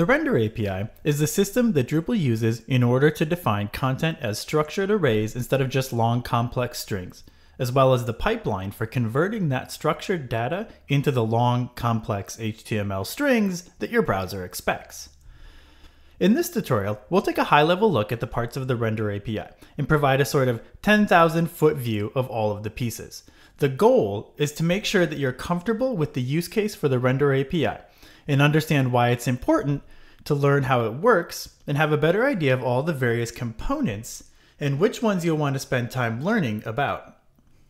The Render API is the system that Drupal uses in order to define content as structured arrays instead of just long complex strings, as well as the pipeline for converting that structured data into the long complex HTML strings that your browser expects. In this tutorial, we'll take a high-level look at the parts of the Render API and provide a sort of 10,000 foot view of all of the pieces. The goal is to make sure that you're comfortable with the use case for the Render API and understand why it's important to learn how it works and have a better idea of all the various components and which ones you'll want to spend time learning about.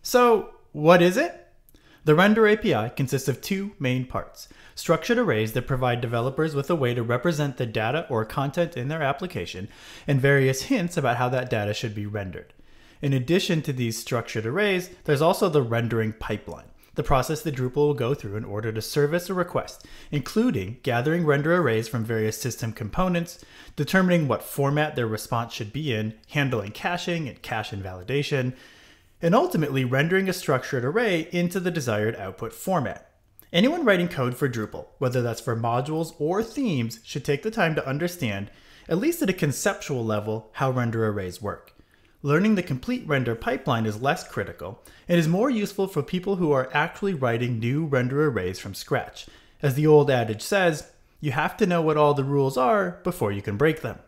So, what is it? The Render API consists of two main parts structured arrays that provide developers with a way to represent the data or content in their application, and various hints about how that data should be rendered. In addition to these structured arrays, there's also the rendering pipeline, the process that Drupal will go through in order to service a request, including gathering render arrays from various system components, determining what format their response should be in, handling caching and cache invalidation, and ultimately rendering a structured array into the desired output format. Anyone writing code for Drupal, whether that's for modules or themes, should take the time to understand, at least at a conceptual level, how render arrays work. Learning the complete render pipeline is less critical and is more useful for people who are actually writing new render arrays from scratch. As the old adage says, you have to know what all the rules are before you can break them.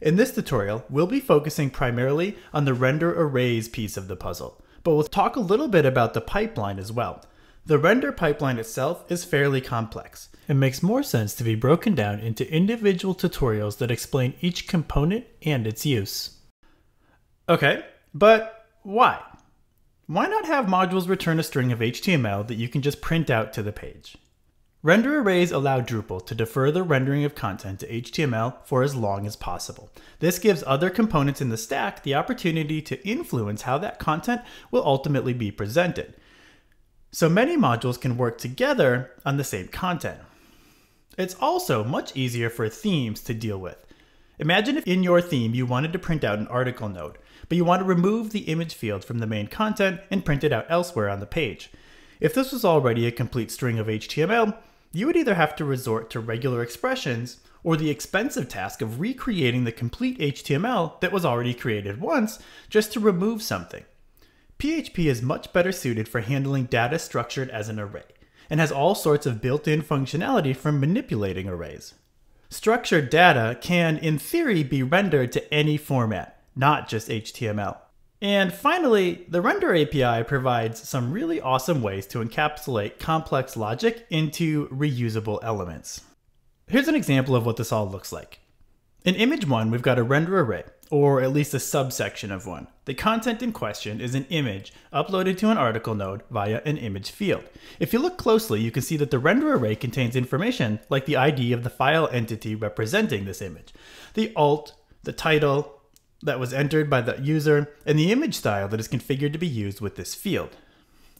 In this tutorial, we'll be focusing primarily on the render arrays piece of the puzzle, but we'll talk a little bit about the pipeline as well. The render pipeline itself is fairly complex. It makes more sense to be broken down into individual tutorials that explain each component and its use. Okay, but why? Why not have modules return a string of HTML that you can just print out to the page? Render arrays allow Drupal to defer the rendering of content to HTML for as long as possible. This gives other components in the stack the opportunity to influence how that content will ultimately be presented. So many modules can work together on the same content. It's also much easier for themes to deal with. Imagine if in your theme you wanted to print out an article node but you want to remove the image field from the main content and print it out elsewhere on the page. If this was already a complete string of HTML, you would either have to resort to regular expressions or the expensive task of recreating the complete HTML that was already created once just to remove something. PHP is much better suited for handling data structured as an array and has all sorts of built-in functionality for manipulating arrays. Structured data can, in theory, be rendered to any format, not just HTML. And finally, the Render API provides some really awesome ways to encapsulate complex logic into reusable elements. Here's an example of what this all looks like. In image 1, we've got a render array, or at least a subsection of one. The content in question is an image uploaded to an article node via an image field. If you look closely, you can see that the render array contains information like the ID of the file entity representing this image, the alt, the title, that was entered by the user, and the image style that is configured to be used with this field.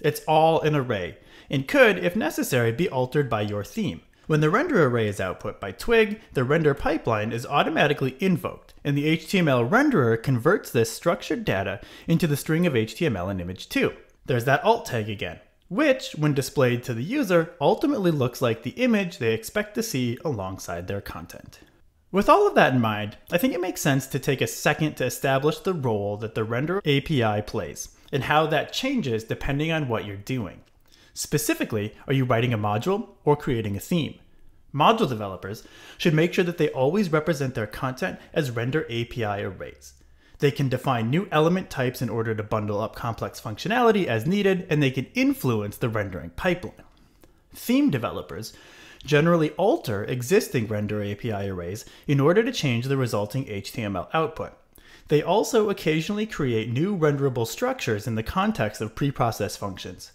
It's all an array, and could, if necessary, be altered by your theme. When the render array is output by Twig, the render pipeline is automatically invoked, and the HTML renderer converts this structured data into the string of HTML in image 2. There's that alt tag again, which, when displayed to the user, ultimately looks like the image they expect to see alongside their content. With all of that in mind, I think it makes sense to take a second to establish the role that the Render API plays and how that changes depending on what you're doing. Specifically, are you writing a module or creating a theme? Module developers should make sure that they always represent their content as Render API arrays. They can define new element types in order to bundle up complex functionality as needed, and they can influence the rendering pipeline. Theme developers generally alter existing render API arrays in order to change the resulting HTML output. They also occasionally create new renderable structures in the context of preprocessed functions.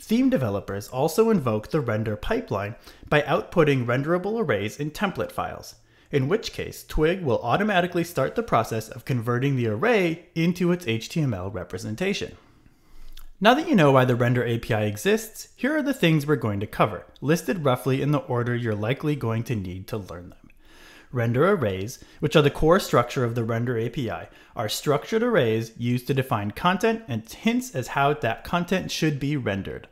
Theme developers also invoke the render pipeline by outputting renderable arrays in template files, in which case Twig will automatically start the process of converting the array into its HTML representation. Now that you know why the Render API exists, here are the things we're going to cover, listed roughly in the order you're likely going to need to learn them. Render arrays, which are the core structure of the Render API, are structured arrays used to define content and hints as how that content should be rendered.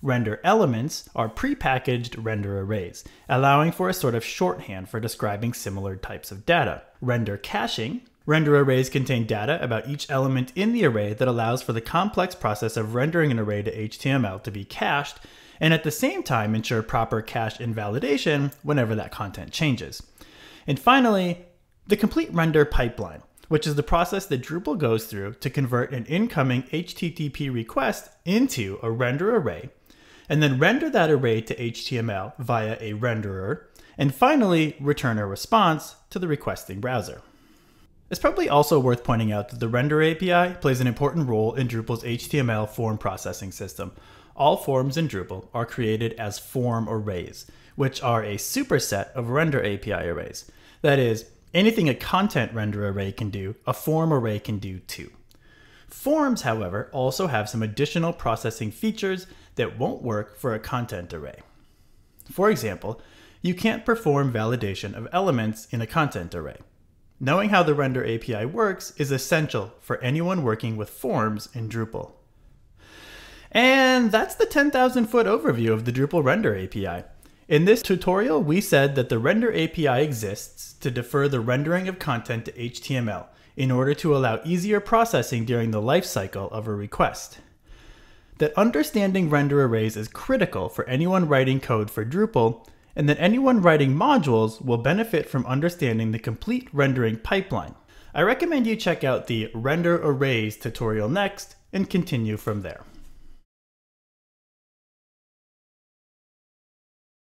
Render elements are prepackaged render arrays, allowing for a sort of shorthand for describing similar types of data. Render caching Render arrays contain data about each element in the array that allows for the complex process of rendering an array to HTML to be cached, and at the same time ensure proper cache invalidation whenever that content changes. And finally, the complete render pipeline, which is the process that Drupal goes through to convert an incoming HTTP request into a render array, and then render that array to HTML via a renderer, and finally return a response to the requesting browser. It's probably also worth pointing out that the Render API plays an important role in Drupal's HTML form processing system. All forms in Drupal are created as form arrays, which are a superset of Render API arrays. That is, anything a content render array can do, a form array can do too. Forms, however, also have some additional processing features that won't work for a content array. For example, you can't perform validation of elements in a content array. Knowing how the Render API works is essential for anyone working with forms in Drupal. And that's the 10,000 foot overview of the Drupal Render API. In this tutorial, we said that the Render API exists to defer the rendering of content to HTML in order to allow easier processing during the lifecycle of a request. That understanding render arrays is critical for anyone writing code for Drupal and that anyone writing modules will benefit from understanding the complete rendering pipeline. I recommend you check out the Render Arrays tutorial next and continue from there.